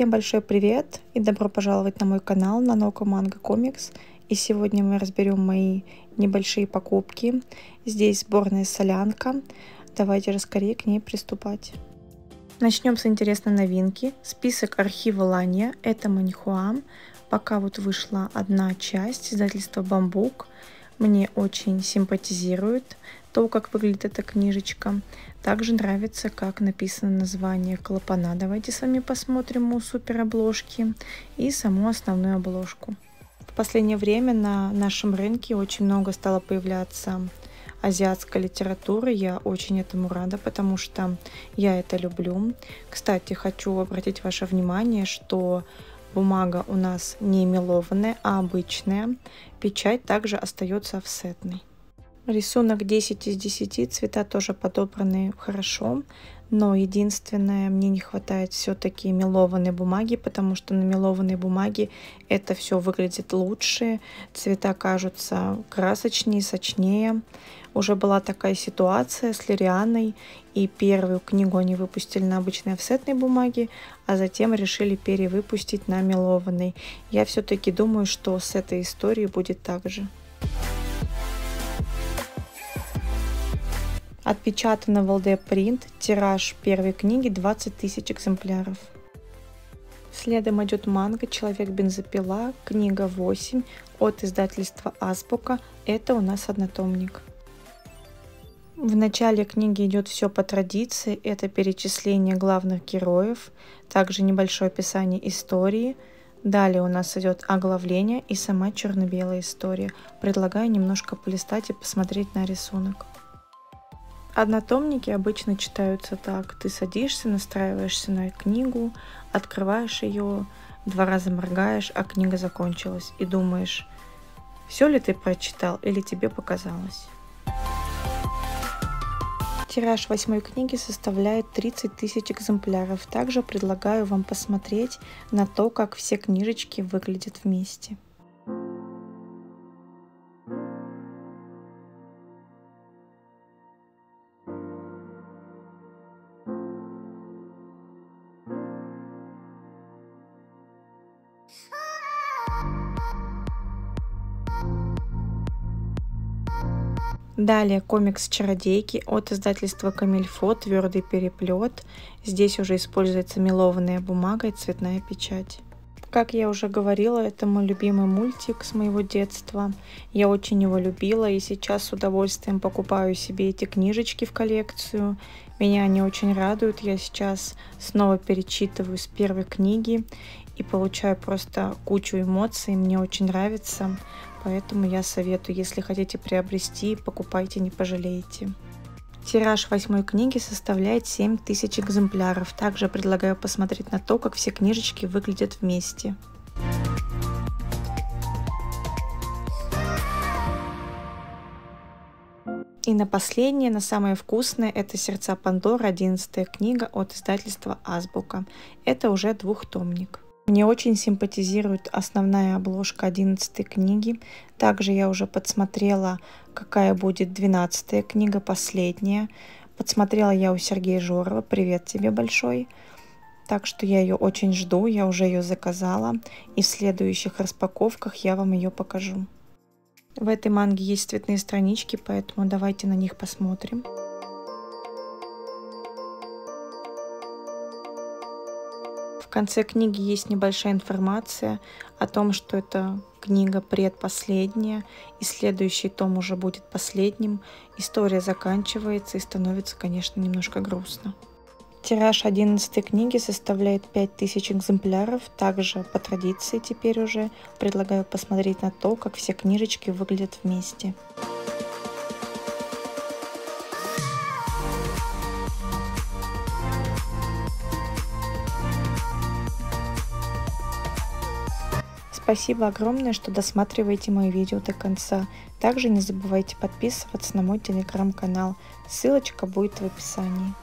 Всем большой привет и добро пожаловать на мой канал на Наноко Манго Комикс. И сегодня мы разберем мои небольшие покупки. Здесь сборная солянка. Давайте же скорее к ней приступать. Начнем с интересной новинки. Список архива Ланья. Это Манихуам. Пока вот вышла одна часть издательства Бамбук. Мне очень симпатизирует то, как выглядит эта книжечка. Также нравится, как написано название клапана. Давайте с вами посмотрим у супер обложки и саму основную обложку. В последнее время на нашем рынке очень много стало появляться азиатской литературы. Я очень этому рада, потому что я это люблю. Кстати, хочу обратить ваше внимание, что бумага у нас не мелованная, а обычная. Печать также остается офсетной. Рисунок 10 из 10, цвета тоже подобраны хорошо, но единственное, мне не хватает все-таки мелованной бумаги, потому что на мелованной бумаге это все выглядит лучше, цвета кажутся красочнее, сочнее. Уже была такая ситуация с Лирианой, и первую книгу они выпустили на обычной офсетной бумаге, а затем решили перевыпустить на мелованной. Я все-таки думаю, что с этой историей будет так же. Отпечатано в LD Print, тираж первой книги 20 тысяч экземпляров. Следом идет манга «Человек-бензопила», книга 8 от издательства Азбука. Это у нас однотомник. В начале книги идет все по традиции. Это перечисление главных героев, также небольшое описание истории. Далее у нас идет оглавление и сама черно-белая история. Предлагаю немножко полистать и посмотреть на рисунок. Однотомники обычно читаются так. Ты садишься, настраиваешься на книгу, открываешь ее, два раза моргаешь, а книга закончилась. И думаешь, все ли ты прочитал или тебе показалось. Тираж восьмой книги составляет 30 тысяч экземпляров. Также предлагаю вам посмотреть на то, как все книжечки выглядят вместе. Далее комикс «Чародейки» от издательства Камильфо «Твердый переплет». Здесь уже используется мелованная бумага и цветная печать. Как я уже говорила, это мой любимый мультик с моего детства. Я очень его любила и сейчас с удовольствием покупаю себе эти книжечки в коллекцию. Меня они очень радуют. Я сейчас снова перечитываю с первой книги и получаю просто кучу эмоций. Мне очень нравится. Поэтому я советую, если хотите приобрести, покупайте, не пожалеете. Тираж восьмой книги составляет 7000 экземпляров. Также предлагаю посмотреть на то, как все книжечки выглядят вместе. И на последнее, на самое вкусное, это «Сердца Пандоры», 11 книга от издательства Азбука. Это уже двухтомник. Мне очень симпатизирует основная обложка 11 книги. Также я уже подсмотрела, какая будет 12 книга, последняя. Подсмотрела я у Сергея Жорова. Привет тебе большой. Так что я ее очень жду, я уже ее заказала. И в следующих распаковках я вам ее покажу. В этой манге есть цветные странички, поэтому давайте на них посмотрим. Конце книги есть небольшая информация о том, что эта книга предпоследняя, и следующий том уже будет последним. История заканчивается и становится, конечно, немножко грустно. Тираж 11 книги составляет 5000 экземпляров. Также по традиции теперь уже предлагаю посмотреть на то, как все книжечки выглядят вместе. Спасибо огромное, что досматриваете мои видео до конца. Также не забывайте подписываться на мой телеграм-канал. Ссылочка будет в описании.